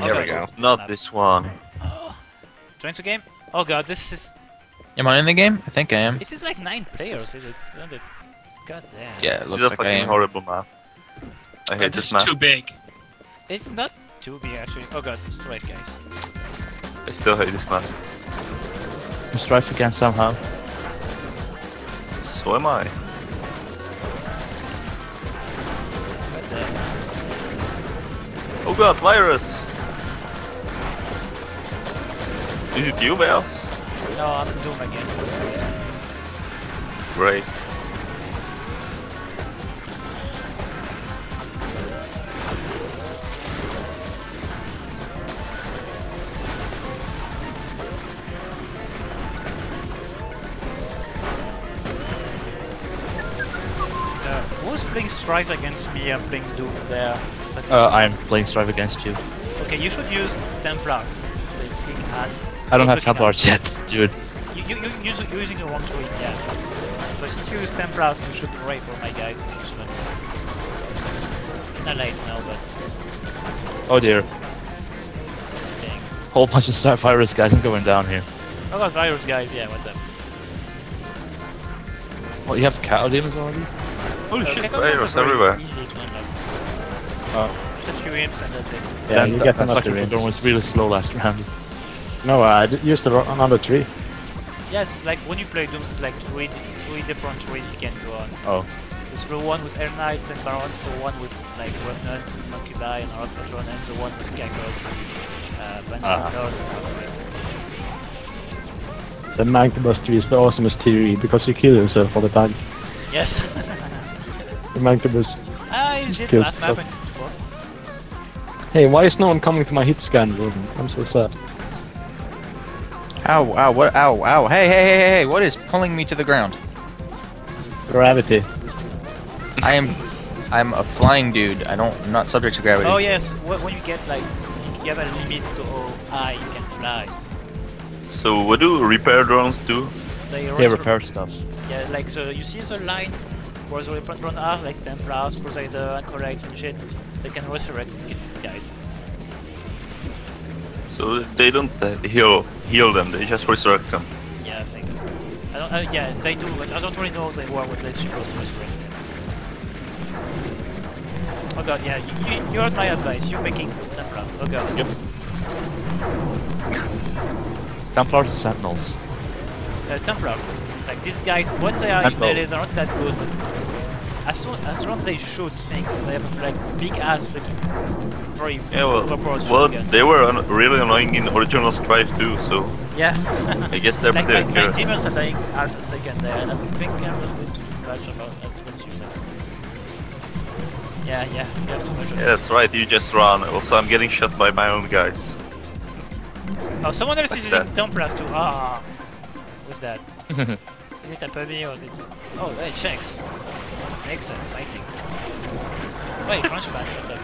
There we go. Not this one. Join the game? Oh god, this is. Am I in the game? I think I am. It is like nine players, is it? Isn't it? God damn. Yeah, it This is looks a like fucking horrible map. I hate This this map. too big. It's not too big actually. Oh god, strike guys. I still hate this map. I'm strife again somehow. So am I. Oh god, virus! Is it you, Bells? No, I'm Doom again for some reason. Great. Uh, who's playing Strife against me? I'm playing Doom there. Uh, I'm playing strife against you. Okay, you should use Templars. They kick ass. I don't have Keep looking Templars yet, dude. up. You, you, you, use, you're using the wrong tree, yeah. But if you use Templars, you should be right for my guys. You should. It's kinda late now, but Oh dear. dang. Whole bunch of Star Virus guys are going down here. Oh god, virus guys, yeah, what's up? What, you have cattle demons already? Holy Uh, shit, Kekos virus everywhere. Easy to unlock. Oh. Just a few imps and that's it. Yeah, Then you that, get that another second ring. one was really slow last round. No, I used the another tree. Yes, like when you play Doom, it's like three, three different trees you can go on. Oh. There's the one with Hell Knights and Barons, so one with like Remnant, Monkey and Rock Patron, and the one with Kakos, uh, Bandit Ah. And all the rest. The Mancubus tree is the awesomest tree because you kill yourself all the time. Yes! The Mancubus. ah, you did last map. Hey, why is no one coming to my hit scan room? I'm so sad. Ow, ow, what, ow, ow, hey, hey, hey, hey, hey, what is pulling me to the ground? Gravity. I am, I'm a flying dude, I don't, I'm not subject to gravity. Oh yes, when you get like, you have a limit to how high you can fly. So what do repair drones do? They, They repair stuff. Yeah, like so you see the line where the repair run are, like Templars, Crusader, Anchorites and shit. They can resurrect and get these guys. So they don't uh, heal heal them, they just resurrect them. Yeah, I think. I don't. Uh, yeah, they do, but I don't really know they were what they're supposed to resurrect. Oh god, yeah, you, you, you heard my advice. You're making Templars. Oh god. Yep. Templars and Sentinels. Uh, Templars. Like these guys, when they are in Temple. melee, they're not that good. But as soon as long as they shoot things, they have like big ass freaking very Yeah, well, overpowered well they were un- really annoying in original Strife too, so Yeah. I guess they're like pretty my, my accurate. demons are dying half a second there, and I think I'm really going to do much about that once you know. Yeah, yeah, you have too much of Yeah, that's right, you just run. Also, I'm getting shot by my own guys. Oh, someone else is Like using that. Templars too. Ah, what's that? is it a puppy or is it? Oh, hey, checks. Excellent fighting. Wait, Crunchman, what's up?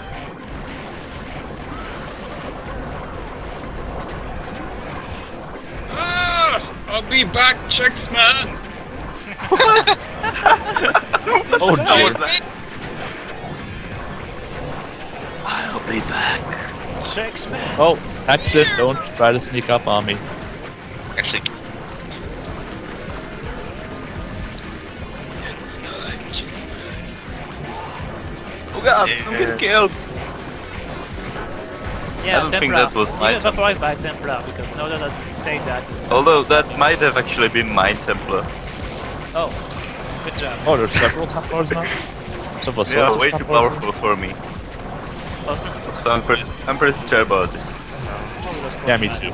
Ah, I'll be back, chicks, man. Oh That dear. was it. I'll be back. Checks, man. Oh, that's it, don't try to sneak up on me. Oh god, I'm getting killed! Yeah, I don't think Templar. that was You my get authorized by Templar because now that I say that, it's Although that might have actually been my Templar. Oh, good job. Oh, there's several Templars now? Several They sorts way too powerful for me. Awesome. So I'm pretty, I'm pretty sure about this. Yeah, me too.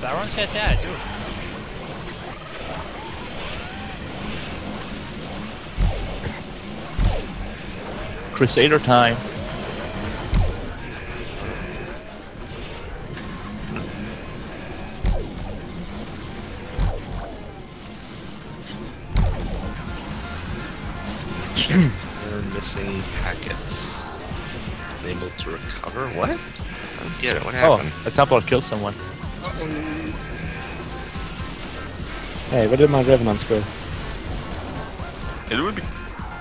Yeah, Baron says yeah, I do. Crusader time. we're missing packets. Unable to recover? What? I don't get it. What happened? Oh, happened? a Templar killed someone. Hey, where did my revenants go? It would be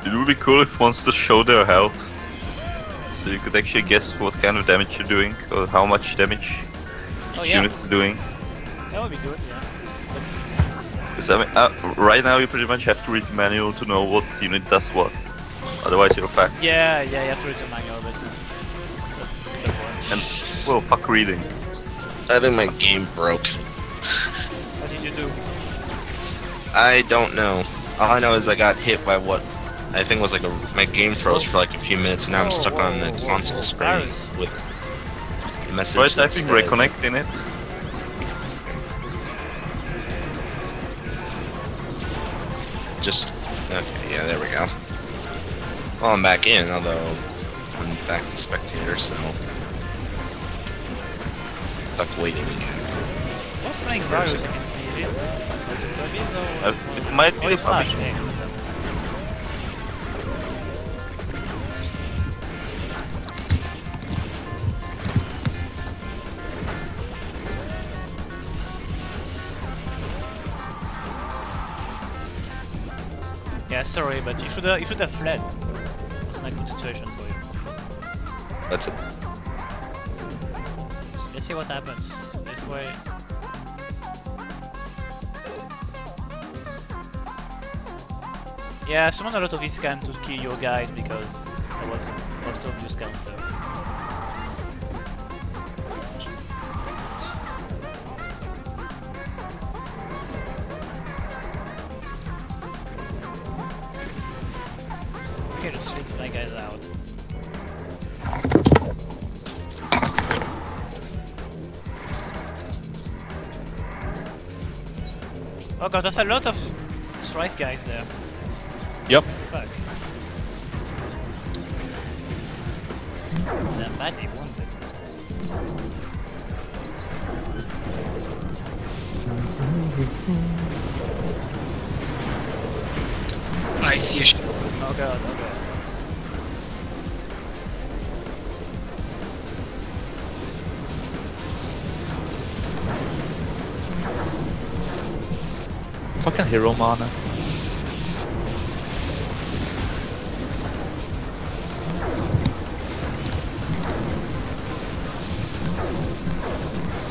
it would be cool if monsters show their health. So you could actually guess what kind of damage you're doing or how much damage Oh yeah, unit is doing. that would be good. Yeah. 'Cause, I mean, uh, right now you pretty much have to read the manual to know what unit does what. Otherwise you're fucked. Yeah, yeah, you have to read the manual, this is that's the point. And well fuck reading. I think my game broke. What did you do? I don't know. All I know is I got hit by what I think was like a my game froze for like a few minutes, and now I'm stuck on the whoa, whoa, console screen Virus. with a message. Try that typing says- reconnect in it. Just okay, yeah, there we go. Well, I'm back in, although I'm back to spectator, so stuck waiting again. Who's playing Varus against me? Is it the Kirby's or? Uh, it might be the. Yeah, sorry, but you should have, you should have fled. It's not a good situation for you. That's it. Let's see what happens. This way. Yeah, I summoned a lot of hit scan to kill your guys because there was most of obvious counter. Okay, just my guys out. Oh god, there's a lot of strife guys there. They're badly wounded. I see a sh- Oh god, oh god. Fucking hero mana.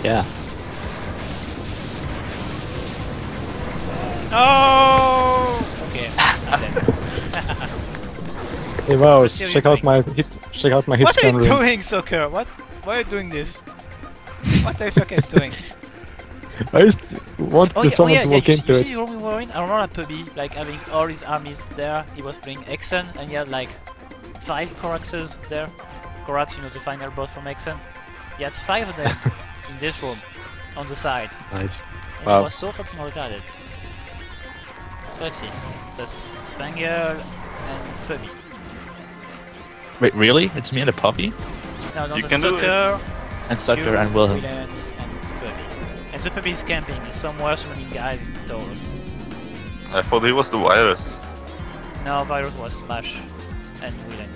Yeah. Oh! Okay, I'm dead. Hey, wow, What's your check out my hit, check out my hit what are scan you room. doing, Soccer? What? Why are you doing this? What the fuck are you doing? I just wanted Oh, oh to yeah, oh someone yeah, to yeah. walk You, into you it. see Roman Warren? I remember Puppy like having all his armies there. He was playing Hexen, and he had like five Koraxes there. Korax, you know, the final boss from Hexen. He had five of them in this room, on the side. Nice. And Wow. it was so fucking retarded. So I see. There's Spaniel and Puppy. Wait, really? It's me and a puppy? Now there's You a can do it. Sucker, And Sucker you, and Wilhelm. Wilhelm, and the Puppy. And the Puppy is camping. He's somewhere summoning guys in doors. I thought he was the virus. No, Virus was Slash and Willen.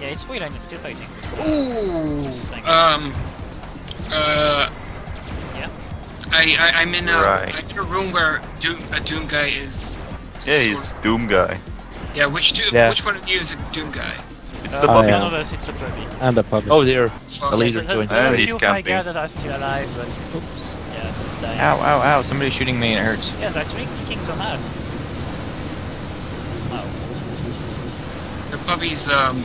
Yeah, it's Willen, it's still fighting. Ooh. Just like- Um. Uh. Yeah? I, I I'm in a Right. I'm in a room where Doom, a Doom guy is. Yeah, he's Doom guy. Yeah, which Doom? Yeah. Which one of you is a Doom guy? It's Uh, the Oh, puppy. yeah. None of us, it's a Puppy. And a puppy. Oh, there. Well, The laser there's, joint. there's And he's of my camping. guys that are still alive, but... Yeah, dying. Ow, ow, ow. Somebody's shooting me and it hurts. Yeah, it's actually kicking some ass. The puppy's um.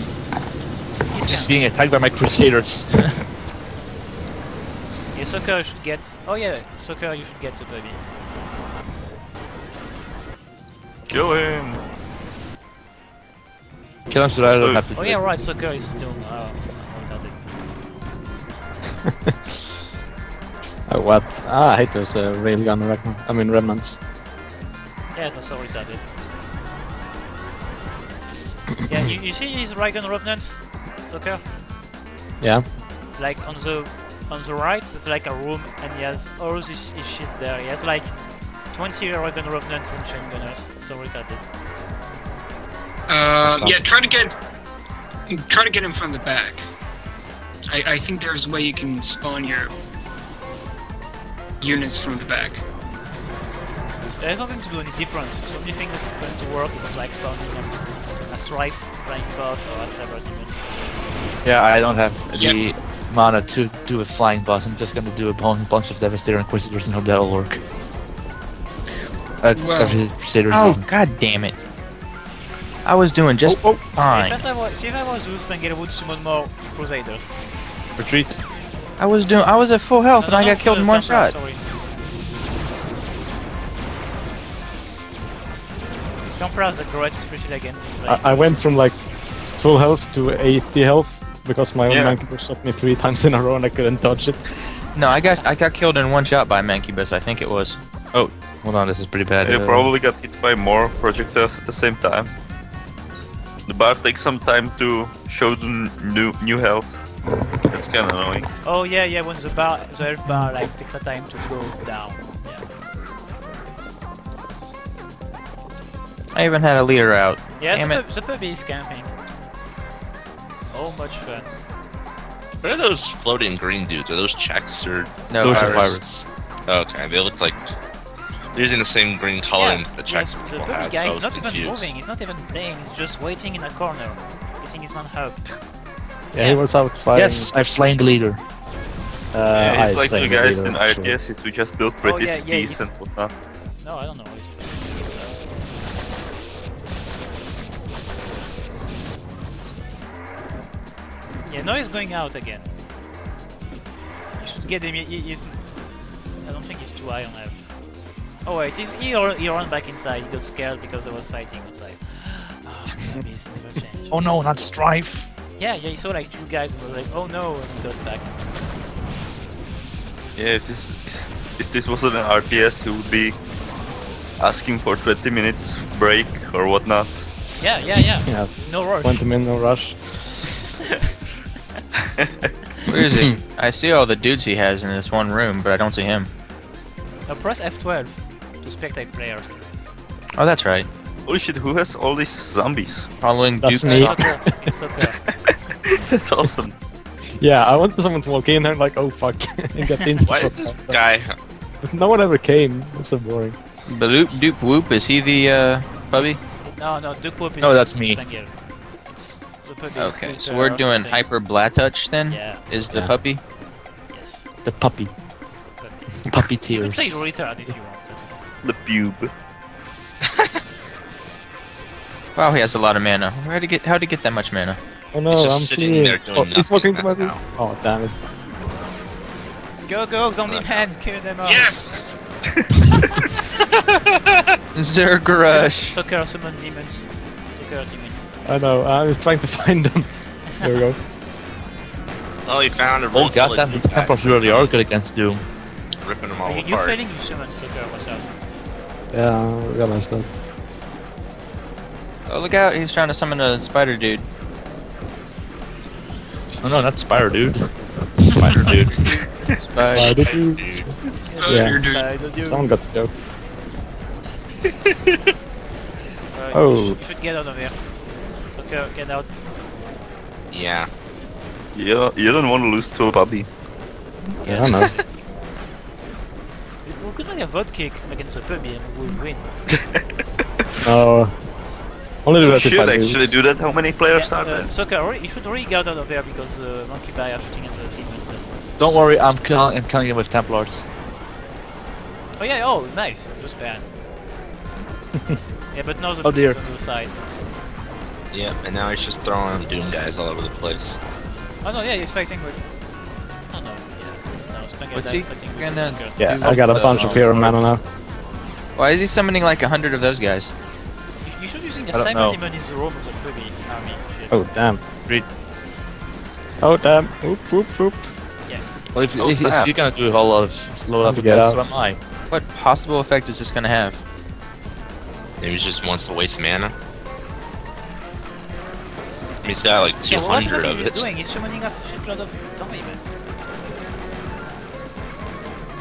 He's Just being attacked by my crusaders. Yeah, Soccer should get... Oh yeah, Soccer, you should get the baby. Kill him. Kill him so that I don't have to Oh yeah, right, Soccer is still... Oh, retarded. Oh, what? Ah, I hate those uh, railgun rec- I mean remnants. Yes, I'm so retarded. yeah, you, you see his Raygun Revenants, Soccer? Yeah. like on the on the right there's like a room and he has all this, his shit there. He has like 20 Dragon Revenants and Chain Gunners. So retarded. Uh, Stop. yeah, try to get try to get him from the back. I, I think there's a way you can spawn your units from the back. There's not going to do any difference. The only thing that's going to work is like spawning a, a strife, flying boss, or a cyber demon. Yeah, I don't have Yep. The mana to do a flying boss. I'm just gonna do a bunch of Devastator Inquisitors and hope that'll work. Uh, Well- Devastators. Oh and- god damn it! I was doing just Oh, oh. fine. If I was, if I was you, Spengler would summon more Crusaders. retreat. I was doing. I was at full health No, and no, I no, got killed the in one Templar, shot. Sorry. Templar has a great especially against this I, I went from like full health to 80 health because my own Yeah. Mancubus shot me three times in a row and I couldn't dodge it. No, I got I got killed in one shot by Mancubus. I think it was. Oh, hold on, this is pretty bad. You Uh, probably got hit by more projectiles at the same time. The bar takes some time to show the new new health. That's kind of annoying. Oh yeah, yeah. When the bar, the health bar like takes a time to go down. Yeah. I even had a leader out. Yeah, Damn the, it. pu- the puppy is camping. Oh, much fun. What are those floating green dudes? Are those Chex or? No Those are virus. virus. Okay, they look like they're using the same green coloring yeah, that the yes, Chex the people have. guy so is was not even moving. He's not even playing. He's just waiting in a corner, getting his man hugged. Yeah, he was out fighting. Yes, I've slain the leader. Uh, yeah, it's I like the slain guys leader, in actually. RTS who just built pretty Oh, yeah, yeah, cities and whatnot. No, I don't know. Yeah, no, he's going out again. You should get him. He, he- he's. I don't think he's too high on F. Oh wait, he's, he, he ran back inside. He got scared because I was fighting inside. Oh, he's never changed. Oh no, not Strife. Yeah, yeah, he saw like two guys and was like, oh no, and he got back inside. Yeah, if this if this wasn't an RTS, he would be asking for 20 minutes break or whatnot. Yeah, yeah, yeah. Yeah, No rush. 20 minute no rush. Where is he? I see all the dudes he has in this one room, but I don't see him. Now press F12 to spectate players. Oh, that's right. Holy shit, who has all these zombies? Following That's Duke's. me. Soccer. It's soccer. That's awesome. Yeah, I wanted someone to walk in there like, oh fuck, and get insta Why is this guy? But no one ever came. It's so boring. Badoop Doop Whoop. Is he the uh, puppy? No, no, Duke Whoop is. No, that's me. Spengler. It's the puppy is Okay, so we're doing something. Hyper Blatouch then? Yeah, Is the Yeah. puppy? yes. The puppy. Puppy. Puppy You can tears. say retard if you want. It's... The pube. Wow, he has a lot of mana. Where to get? How to get that much mana? Oh no, He's I'm sitting fleeing. there doing oh, he's walking to my nothing, room. that's Oh damn it. Go, go, zombie man, kill them all. Yes! Zergarush. Soccer summon demons. Soccer demons. I know. I was trying to find them. There we go. Oh, he found a room Oh full of goddamn, good these Templars really are good against Doom. ripping them all you, you apart. failing you summon soccer, watch out. Yeah, I realized that. Oh, look out! He's trying to summon a spider dude. Oh no, not spider Dude. Spider Dude. Spider. Spider dude. Spider Yeah. dude. Spider dude. Someone got the joke. Uh, Oh. You, sh- you should get out of here. Soccer, get out. Yeah. You don't, you don't want to lose to a puppy. Yeah, I know. We, we could make a vote kick against the puppy and we would win. No. Only do You that should I actually lose. do that. How many players Yeah, are there? uh, Soccer, you should really get out of there because uh, Monkey Bay are shooting at the demons. And... Don't worry, I'm killing, I'm killing him with Templars. Oh yeah, oh nice, you're spared. yeah, but now the Oh, dear. on the side. Yep. And now he's just throwing doom guys all over the place. Oh no, yeah, he's fighting with. Oh no, yeah. No, Spengler What's died he fighting with gonna- Yeah, He's I got a bunch of hero sorry. mana now. Why is he summoning like a hundred of those guys? You, you should using I a don't Cyber know. Demon is the Rome of the puppy army. Shit. Oh damn. Read. Oh damn. Oop oop oop. Yeah. Well, if, Oh, if, if you're gonna do a whole lot of load up Time to against, out. so am I. What possible effect is this gonna have? Maybe he just wants to waste mana. I mean, he's got like Yeah, well, that's 200 what of he's it. doing. He's summoning a shitload of zombie units.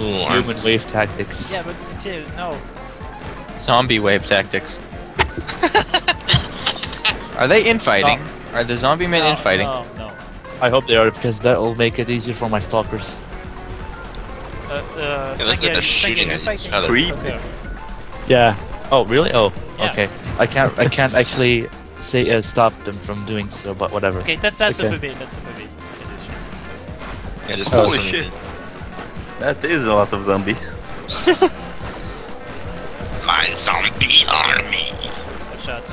Ooh, Human arms. wave tactics. Yeah, but still, no. Zombie wave tactics. Are they infighting? Are the zombie men no, infighting? No, no. I hope they are because that will make it easier for my stalkers. Uh, uh, Yeah, looks like they're shooting at you're each other. Creep. Yeah. Oh really? Oh, Yeah. okay. I can't I can't actually say uh, stop them from doing so, but whatever. Okay, that's that's Okay. super big. That's super big. Okay. Yeah, just Oh, Holy shit. That is a lot of zombies. My zombie army. Watch out.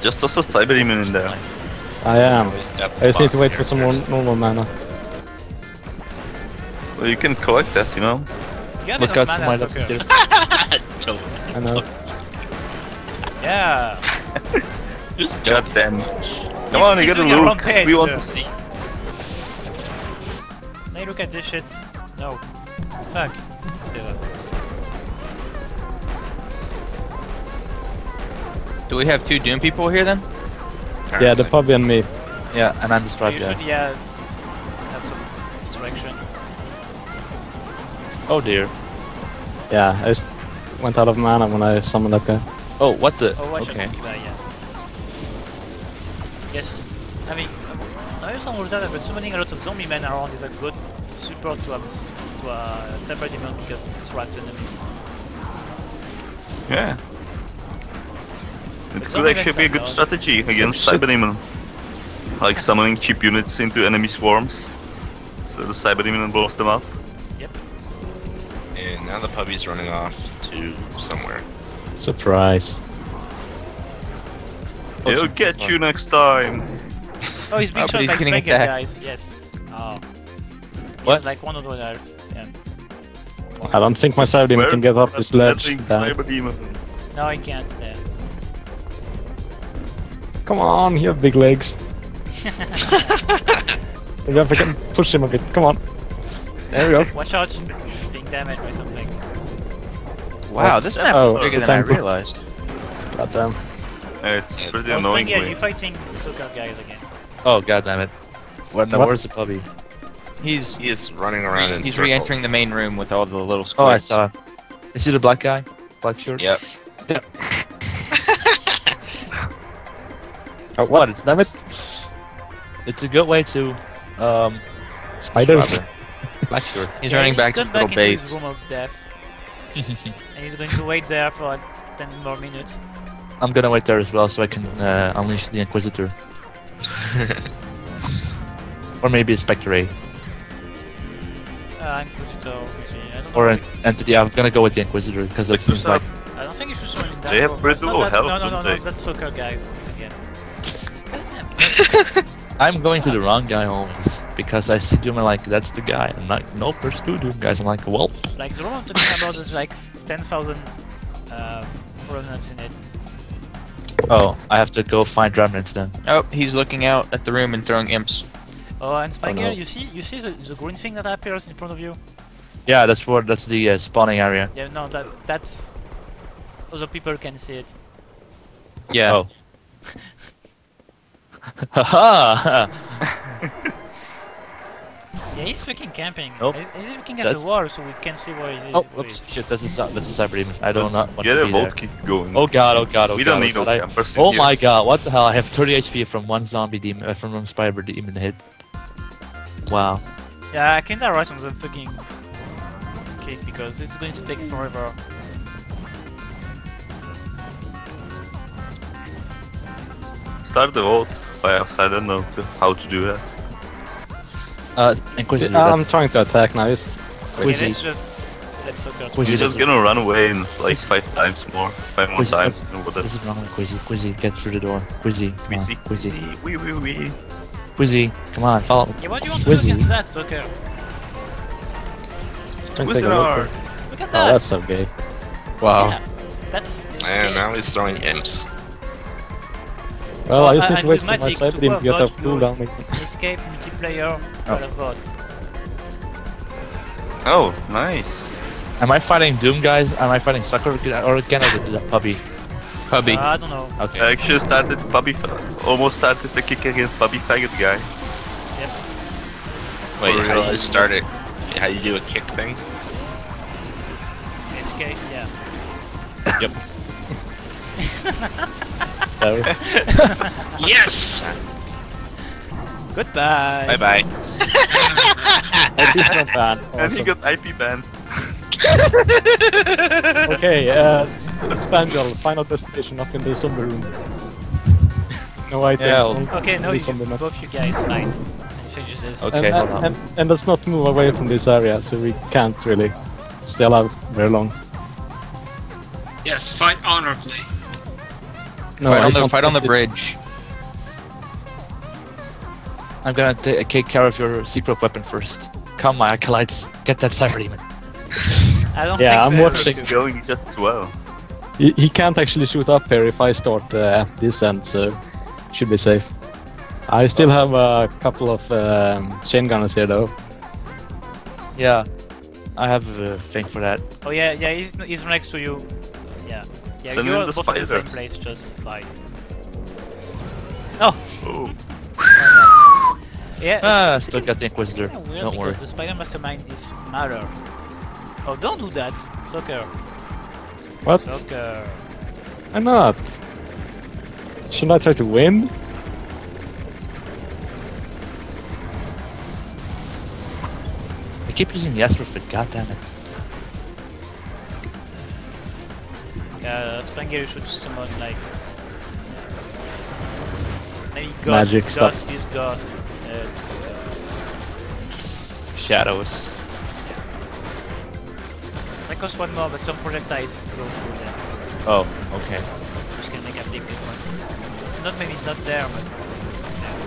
Just toss a cyber demon in there. I am. I just need to wait for some more normal mana. Well, you can collect that, you know. You Look enough out for mana, my left soccer. steer. Totally. I know. Yeah. Just God don't. damn. He's- Come on, you he's gotta a look. rampage We want there. to see. Hey, look at this shit. No. Fuck. Do we have two Doom people here then? Yeah, the puppy and me. Yeah, and I'm the You Strife should, yeah, have some distraction. Oh dear. Yeah, I just went out of mana when I summoned that guy. Oh, what the? Oh, watch okay. out, Kiba, yeah. Yes, I mean, I know some will tell that, but summoning a lot of zombie men around is a good support to a, s- to a separate demon because it distracts enemies. Yeah. It It's could actually be a good strategy against Shit. Cyber Demon. Like summoning cheap units into enemy swarms. So the Cyber Demon blows them up. Yep. And now the puppy's running off to somewhere. Surprise. He'll get you next time. Oh, he's being Oh, shot he's by getting Spanker, attacked. guys. Yes. Oh. He What? like one or health. Yeah. I don't think my cyber demon can get up this ledge. that thing, Dan. Cyber Demon. No, he can't. Yeah. Come on, you have big legs. Maybe if I can push him a bit. Come on. There we go. Watch out, being damaged by something. Wow, this map Oh, is bigger than I realized. God damn. Yeah, it's Yeah, pretty Oh, annoying. Spanker, way. you're fighting soccer guys again. Oh god damn it. Where, now, What? where's the puppy? He's He is running around in he's re-entering the main room with all the little Oh, I saw. Is he the black guy? Black shirt? Yep. Oh, What? It's, Damn it. It's a good way to um Spiders. black shirt. He's Yeah, running back to gone his little into his base. room of death, and he's going to wait there for like 10 more minutes. I'm gonna wait there as well so I can uh, unleash the Inquisitor. or maybe a Spectre A. Uh, Inquisitor, I don't Or an entity. I'm gonna go with the Inquisitor because it seems like I don't think you should summon that. They have pretty low health, No, no, no, don't no, they? that's soccer guys again. God damn. I'm going to the wrong guy always because I see Doom and like that's the guy. I'm like, nope, there's two Doom guys. I'm like, well, Like the room I'm talking about is like 10,000 um, remnants in it. Oh, I have to go find remnants then. Oh, he's looking out at the room and throwing imps. Oh, and Spiker, no. you see, you see the, the green thing that appears in front of you? Yeah, that's where that's the uh, spawning area. Yeah, no, that that's other people can see it. Yeah. Oh. Haha! Yeah, he's fucking camping. Nope. He's, he's looking at That's- the wall so we can see where he's. oh, he oops, is. shit, that's a cy- that's a cyber demon. I don't Let's not want get to a be there. vote kick going. Oh god, oh god, oh we god. don't oh need no god, I- campers in Oh here. my god, what the hell? I have 30 HP from one zombie demon, uh, from one spider demon hit. Wow. Yeah, I kinda right on the fucking kick because it's going to take forever. Start the vote. By us, I don't know to, how to do that. Uh, Inquisitor, I'm that's trying to attack now. He's Okay, Quizzy. let's just let's soccer. Quizzy He's just gonna run away in like five times more. Five more Quizzy, times. and whatever. This is wrong, Quizzy. Quizzy, get through the door. Quizzy, come on. Quizzy. Quizzy. Wee wee wee. Quizzy, come on, follow me. Yeah, what do you want to Quizzy. do against that soccer? trying to take a Wizard. look. Look at Oh, that's so gay. Wow. Yeah, that's. And now he's throwing imps. Well, I Oh, just need to wait for my magic cyber to demon to get work, up not cooldown. go- Escape multiplayer. Oh. Oh. vote. Oh, nice. Am I fighting Doom guys? Am I fighting Sucker or can I do the puppy? Puppy. Uh, I don't know. Okay. I actually started puppy. Fa- almost started the kick against puppy faggot guy. Yep. Wait, how do real. you start it? How do you do a kick thing? Escape. Yeah. There. Yes! Goodbye. Bye bye. IP's not banned. And he Awesome. got IP banned. Okay, uh, Spangel, final destination up in the zombie room. no items. Yeah, only- Okay, no, only you zombie map. both you guys fight and finish this. Okay. And, hold and, on. and, and let's not move away from this area, so we can't really stay alive very long. Yes, fight honorably. No, fight on it's the fight on the bridge. I'm gonna ta- take care of your secret weapon first. Come, my acolytes, get that cyber demon. I don't Yeah, I'm think so. watching. It's going just as well. He, he can't actually shoot up here if I start uh, at this end, so should be safe. I still have a couple of um, chain gunners here though. Yeah, I have a thing for that. Oh yeah, yeah, he's, he's next to you. Yeah. Yeah, Send you're in the both in the same place, just fight. Oh! Yeah, Ah, it's, still got the Inquisitor. weird Don't worry. the Spider Mastermind is Matter. Oh, don't do that! Soccer. What? Soccer. Why not? Shouldn't I try to win? I keep using the Astrofit, goddammit. Uh, yeah, Spanger should summon like. Maybe Ghost. Magic Ghost, stuff. Use Ghost instead. Shadows. So I cost one more, but some projectiles go through them, Oh, okay. which can make a big difference. Not maybe not there, but. still.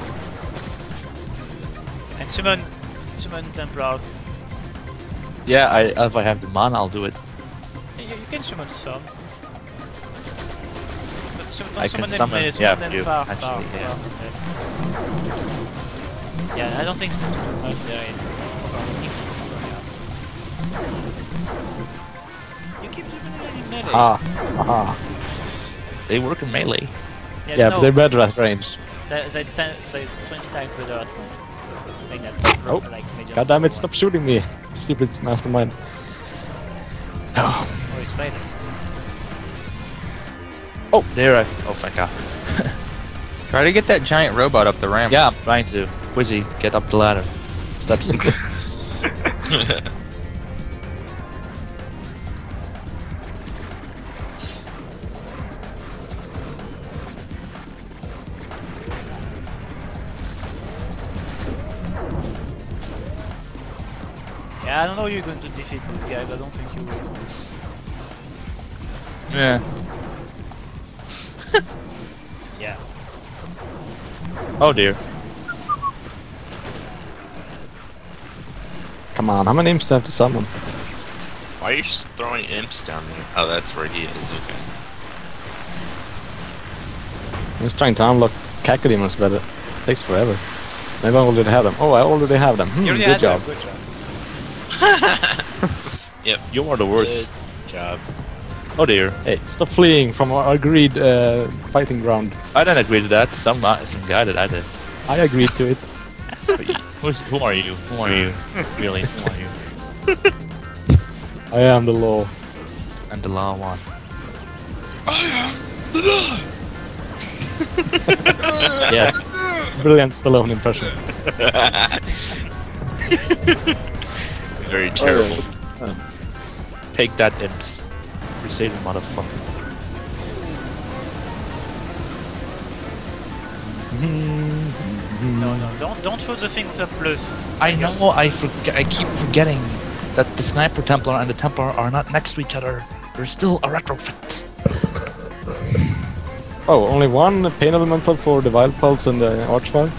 And summon. Summon Templars. Yeah, I, if I have the mana, I'll do it. Yeah, you, you can summon some. But I can them summon- near, yeah, them few, far, actually, far, yeah. far, yeah, I don't think it's too much there is. You keep summoning in melee. Ah, aha. They work in melee. Yeah, no, but they're better at range. They, they, ten, they 20 times better at one. Like. Oh, like God damn it, stop shooting me, stupid mastermind. Oh, Or spiders. Oh, there I. Oh, thank god. Try to get that giant robot up the ramp. Yeah, I'm trying to. Quizzy, get up the ladder. Steps. Yeah, I don't know you're going to defeat these guys, I don't think you will. yeah. Yeah. Oh dear. come on, how many imps do I have to summon? Why are you just throwing imps down there? Oh, that's where he is. Okay. I'm just trying to unlock Cacodemons, but it takes forever. Maybe I already have them. Oh, I already have them. Hmm, good job. them, Good job. Yep. You are the worst. Good job. Oh dear. Hey, stop fleeing from our agreed uh, fighting ground. I didn't agree to that. Some uh, some guy that I did. I agreed to it. Who's, who are you? Who are you? really? Who are you? I am the law. And the law one. I am the law! yes. Brilliant Stallone impression. Very terrible. Take that, imps. Crusader motherfucker. No, no, don't don't throw the thing with the plus. I know. I forget. I keep forgetting that the sniper Templar and the Templar are not next to each other. They're still a retrofit. Oh, only one pain elemental for the Wild Pulse and the Archfire?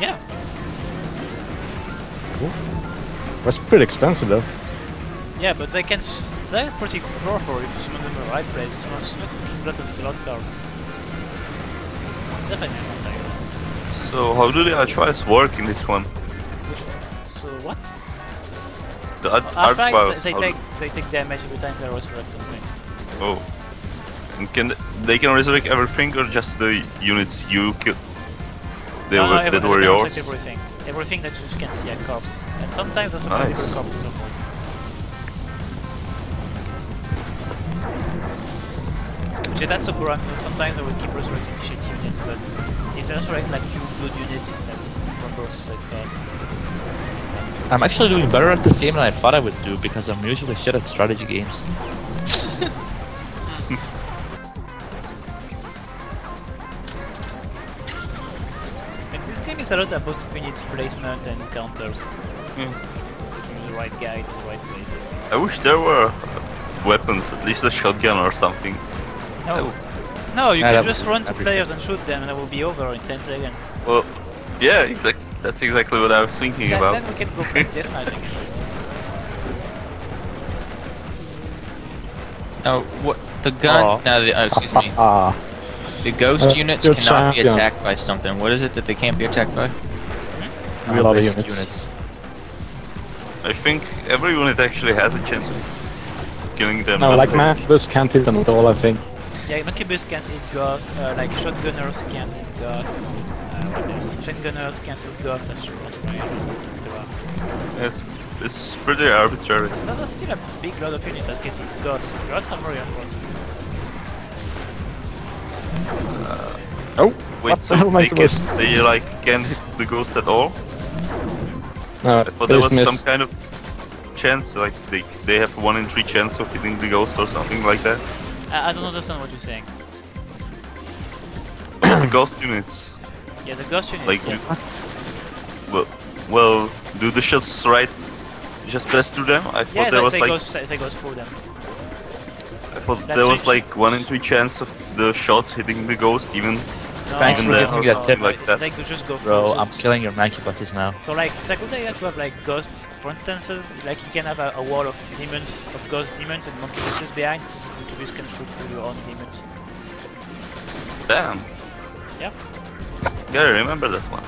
Yeah. That's pretty expensive though. Yeah, but they can. They're pretty powerful if you summon them in the right place. It's not a lot of lot cells. Definitely not like So how do the Archviles work in this one? Which So what? The Ar- Archviles, Archviles, they how take do- they take damage every time they resurrect something. Oh. And can they can resurrect everything or just the units you kill? They No, no, were, every- that were yours? Everything. Everything that you can see a corpse. And sometimes there's a multiple Nice. corpses Actually, that's a Goran, so sometimes I will keep resurrecting shit units, but if they resurrect like few good units, that's from bursts at cost. I'm actually doing better at this game than I thought I would do because I'm usually shit at strategy games. And this game is a lot about unit placement and counters. Hmm. Putting the right guy to the right place. I wish there were weapons, at least a shotgun or something. No. No, you Yeah, can that just run to players and shoot them and it will be over in 10 seconds. Well, yeah, exactly. That's exactly what I was thinking Then, about. then we can go play deathmatch again. No, what the gun? Aw. No, the, oh, excuse me. Ah, The ghost Uh, units you're cannot be attacked by something. What is it that they can't be attacked by? a Real basic units. I think every unit actually has a chance of killing them. no, like they? Macbus can't hit them at all. I think. Yeah, Incubus can't hit Ghost, uh, like Shotgunners can't hit Ghost. Uh, what else? Shotgunners can't hit Ghost and Shotgun etc. It's, it's pretty arbitrary. So There's still a big lot of units that can hit Ghost. There are some very unfortunate. Oh, Wait, what so the hell, they, Macbus? can, they like can't hit the ghost at all? No, I thought there was miss. some kind of chance, like they they have one in three chance of hitting the ghost or something like that. I, I don't understand what you're saying. The ghost units, Yeah, the Ghost units, like yes. well, well, do the shots right just pass through them? I thought Yeah, there was they, like goes, they goes through them. I thought That's there was like one in three chance of the shots hitting the ghost even. No, Thanks for giving me no, that tip. like that. They could just go Bro, through I'm killing your monkey bosses now. So like, it's a good idea to have like ghosts, for instances, like you can have a, a wall of demons, of ghost demons and monkey bosses behind, so the monkeys can shoot through your own demons. Damn. Yeah. Gotta remember that one.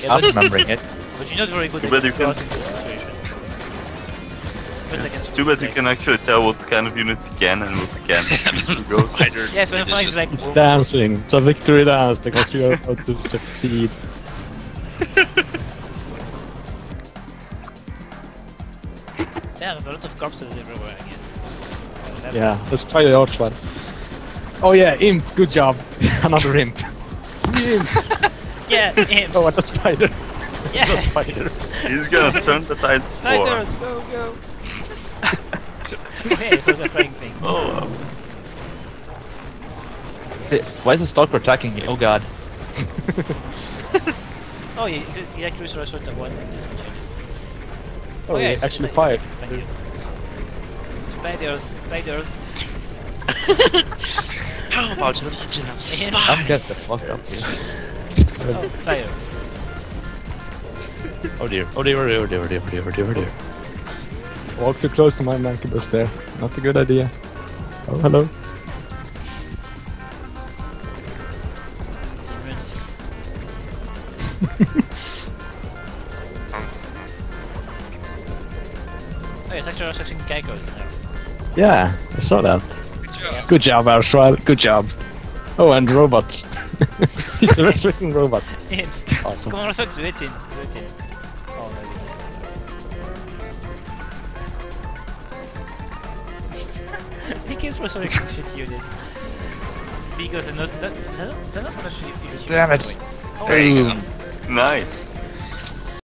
Yeah, I'm but, remembering it. but you're not very good Too at you can- ghosts in this situation. But I It's too bad you can actually tell what kind of unit can and what can the Yes, but It the is is like, It's dancing. It's a victory dance because you are about to succeed. yeah, there's a lot of corpses everywhere again. Yeah, let's try the arch one. Oh yeah, imp. Good job. Another imp. Imp. Yeah, imp. Oh, what a spider. yeah. Spider. He's gonna turn the tides for. Spiders, go, go. Okay, so it's a flying thing. Oh, wow. Th- Why is the stalker attacking me? Oh god. Oh, oh, yeah, it, it actually saw a sort of one discontinued. Oh, yeah, yeah, it's- actually it's fired. Spiders, spiders. How about the Legion of Imps. Spies? I'm get the fuck up here. Oh, fire. Oh dear. Oh dear, oh dear, oh dear, oh dear, oh dear, oh dear, oh dear. Walk too close to my Macbus there. Not a good idea. Oh, hello. Demons. Oh, it's actually researching geckos now. Yeah, I saw that. Good job. Good job, Arshwell. Good job. Oh, and robots. He's a restricting robot. Imps. Awesome. Comment on le it is. He keeps resurrecting shitty units. Because they're not, they're not, they're not actually Damn it. Oh, There you go. Nice.